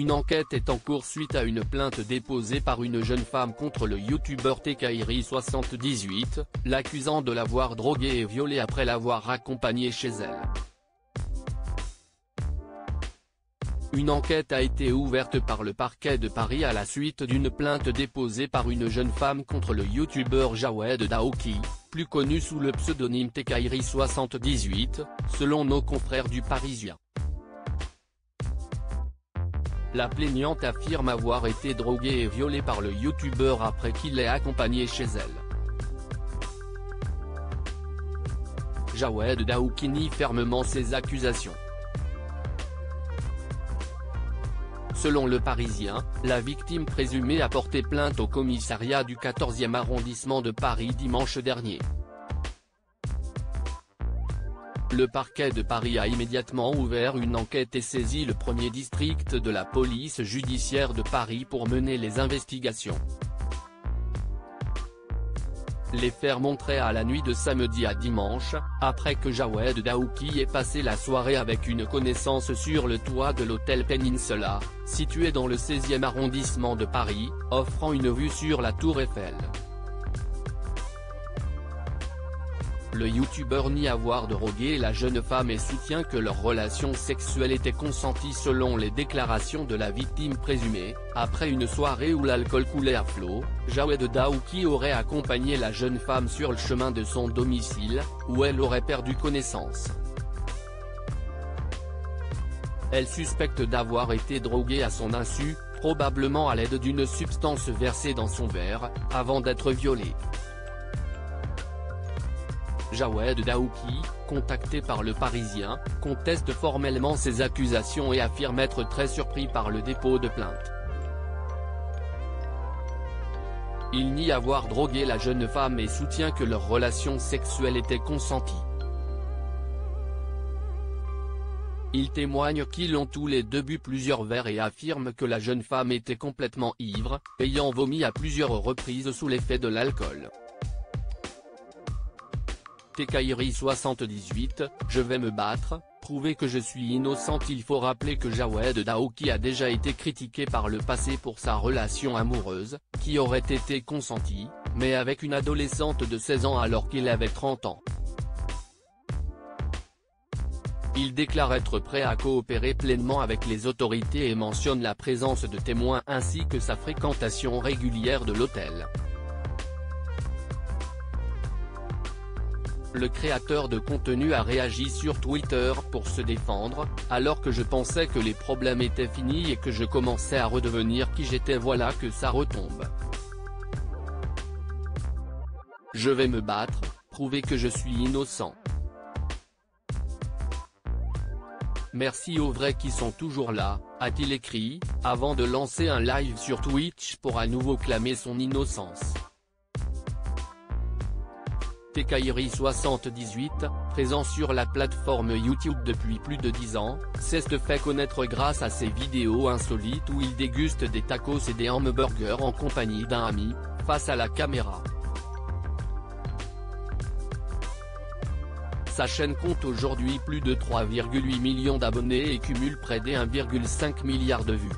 Une enquête est en cours suite à une plainte déposée par une jeune femme contre le youtubeur Tekairi78, l'accusant de l'avoir drogué et violé après l'avoir accompagné chez elle. Une enquête a été ouverte par le parquet de Paris à la suite d'une plainte déposée par une jeune femme contre le youtubeur Jawed Daouki, plus connu sous le pseudonyme Tekairi78, selon nos confrères du Parisien. La plaignante affirme avoir été droguée et violée par le youtubeur après qu'il l'ait accompagnée chez elle. Jawed Daouki nie fermement ces accusations. Selon Le Parisien, la victime présumée a porté plainte au commissariat du 14e arrondissement de Paris dimanche dernier. Le parquet de Paris a immédiatement ouvert une enquête et saisi le premier district de la police judiciaire de Paris pour mener les investigations. Les faits remontraient à la nuit de samedi à dimanche, après que Jawed Daouki ait passé la soirée avec une connaissance sur le toit de l'hôtel Peninsula, situé dans le 16e arrondissement de Paris, offrant une vue sur la tour Eiffel. Le youtubeur nie avoir drogué la jeune femme et soutient que leur relation sexuelle était consentie selon les déclarations de la victime présumée, après une soirée où l'alcool coulait à flot, Jawed Daouki aurait accompagné la jeune femme sur le chemin de son domicile, où elle aurait perdu connaissance. Elle suspecte d'avoir été droguée à son insu, probablement à l'aide d'une substance versée dans son verre, avant d'être violée. Jawed Daouki, contacté par Le Parisien, conteste formellement ces accusations et affirme être très surpris par le dépôt de plainte. Il nie avoir drogué la jeune femme et soutient que leur relation sexuelle était consentie. Il témoigne qu'ils ont tous les deux bu plusieurs verres et affirme que la jeune femme était complètement ivre, ayant vomi à plusieurs reprises sous l'effet de l'alcool. Tekairi 78, je vais me battre, prouver que je suis innocente Il faut rappeler que Jawed Daouki a déjà été critiqué par le passé pour sa relation amoureuse, qui aurait été consentie, mais avec une adolescente de 16 ans alors qu'il avait 30 ans. Il déclare être prêt à coopérer pleinement avec les autorités et mentionne la présence de témoins ainsi que sa fréquentation régulière de l'hôtel. Le créateur de contenu a réagi sur Twitter pour se défendre, alors que je pensais que les problèmes étaient finis et que je commençais à redevenir qui j'étais voilà que ça retombe. Je vais me battre, prouver que je suis innocent. Merci aux vrais qui sont toujours là, a-t-il écrit, avant de lancer un live sur Twitch pour à nouveau clamer son innocence. Tekairi78, présent sur la plateforme YouTube depuis plus de 10 ans, s'est fait connaître grâce à ses vidéos insolites où il déguste des tacos et des hamburgers en compagnie d'un ami, face à la caméra. Sa chaîne compte aujourd'hui plus de 3,8 millions d'abonnés et cumule près des 1,5 milliard de vues.